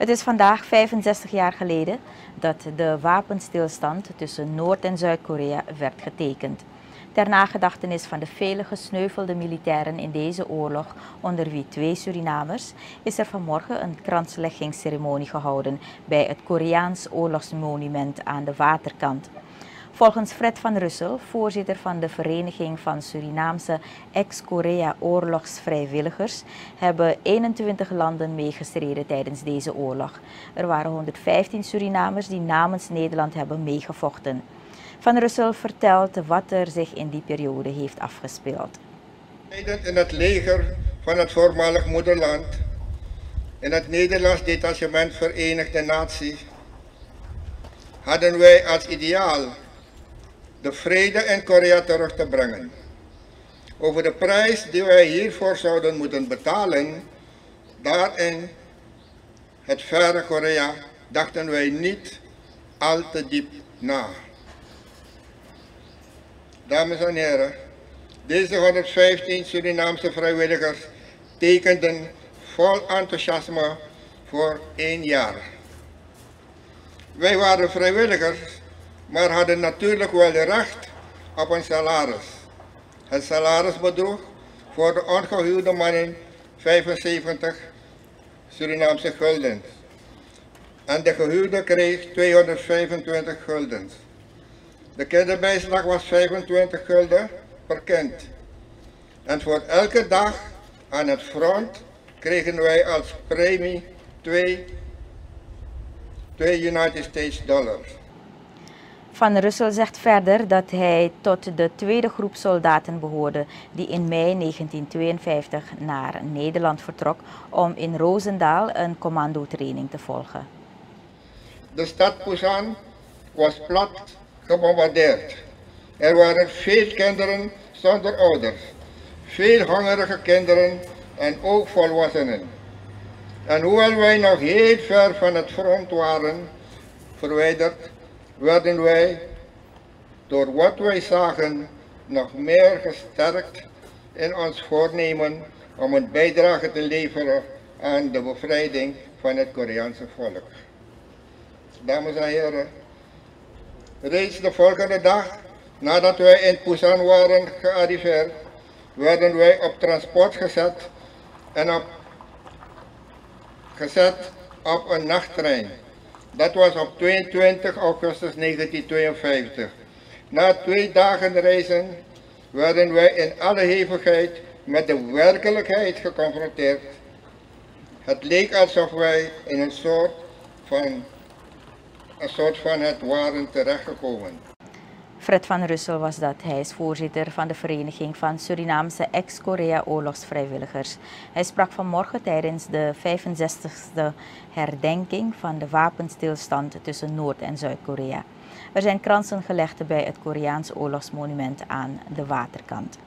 Het is vandaag 65 jaar geleden dat de wapenstilstand tussen Noord- en Zuid-Korea werd getekend. Ter nagedachtenis van de vele gesneuvelde militairen in deze oorlog, onder wie twee Surinamers, is er vanmorgen een kransleggingsceremonie gehouden bij het Koreaans oorlogsmonument aan de waterkant. Volgens Fred van Russel, voorzitter van de Vereniging van Surinaamse ex-Korea-oorlogsvrijwilligers, hebben 21 landen meegestreden tijdens deze oorlog. Er waren 115 Surinamers die namens Nederland hebben meegevochten. Van Russel vertelt wat er zich in die periode heeft afgespeeld. In het leger van het voormalig moederland, in het Nederlands detachement Verenigde Naties, hadden wij als ideaal de vrede in Korea terug te brengen. Over de prijs die wij hiervoor zouden moeten betalen, daarin het verre Korea, dachten wij niet al te diep na. Dames en heren, deze 115 Surinaamse vrijwilligers tekenden vol enthousiasme voor één jaar. Wij waren vrijwilligers maar hadden natuurlijk wel recht op een salaris. Het salaris bedroeg voor de ongehuwde mannen 75 Surinaamse guldens. En de gehuwde kreeg 225 guldens. De kinderbijslag was 25 gulden per kind. En voor elke dag aan het front kregen wij als premie 2, 2 United States dollars. Van Russel zegt verder dat hij tot de tweede groep soldaten behoorde die in mei 1952 naar Nederland vertrok om in Roosendaal een commandotraining te volgen. De stad Busan was plat gebombardeerd. Er waren veel kinderen zonder ouders, veel hongerige kinderen en ook volwassenen. En hoewel wij nog heel ver van het front waren, verwijderd werden wij door wat wij zagen nog meer gesterkt in ons voornemen om een bijdrage te leveren aan de bevrijding van het Koreaanse volk. Dames en heren, reeds de volgende dag nadat wij in Busan waren gearriveerd, werden wij op transport gezet en op, gezet op een nachttrein. Dat was op 22 augustus 1952. Na twee dagen reizen werden wij in alle hevigheid met de werkelijkheid geconfronteerd. Het leek alsof wij in een soort van, een soort van het waren terechtgekomen. Fred van Russel was dat. Hij is voorzitter van de Vereniging van Surinaamse ex-Korea-oorlogsvrijwilligers. Hij sprak vanmorgen tijdens de 65e herdenking van de wapenstilstand tussen Noord- en Zuid-Korea. Er zijn kransen gelegd bij het Koreaans oorlogsmonument aan de waterkant.